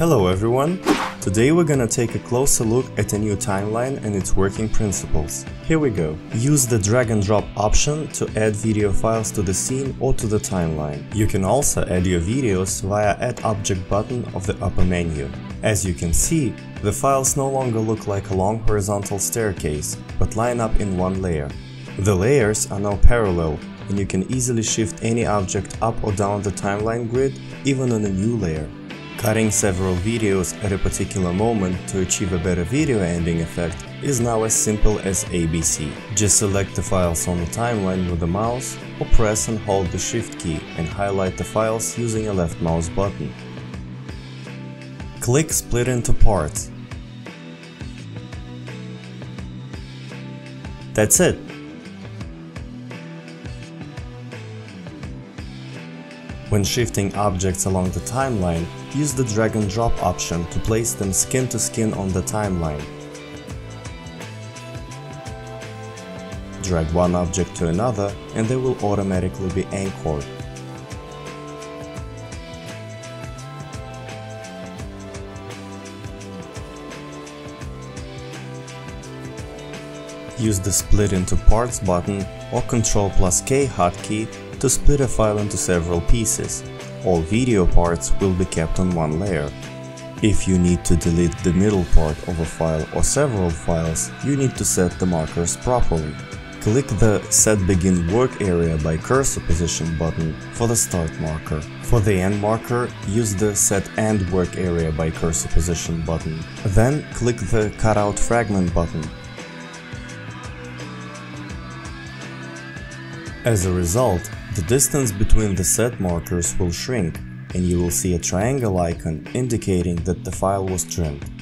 Hello everyone! Today we're gonna take a closer look at a new timeline and its working principles. Here we go. Use the drag and drop option to add video files to the scene or to the timeline. You can also add your videos via add object button of the upper menu. As you can see, the files no longer look like a long horizontal staircase, but line up in one layer. The layers are now parallel and you can easily shift any object up or down the timeline grid even on a new layer. Cutting several videos at a particular moment to achieve a better video ending effect is now as simple as ABC. Just select the files on the timeline with the mouse or press and hold the shift key and highlight the files using a left mouse button. Click split into parts. That's it. When shifting objects along the timeline, use the drag and drop option to place them skin to skin on the timeline. Drag one object to another and they will automatically be anchored. Use the split into parts button or Ctrl plus K hotkey to split a file into several pieces. All video parts will be kept on one layer. If you need to delete the middle part of a file or several files, you need to set the markers properly. Click the Set Begin Work Area by Cursor Position button for the start marker. For the end marker, use the Set End Work Area by Cursor Position button. Then click the Cutout Fragment button. As a result, the distance between the set markers will shrink and you will see a triangle icon indicating that the file was trimmed.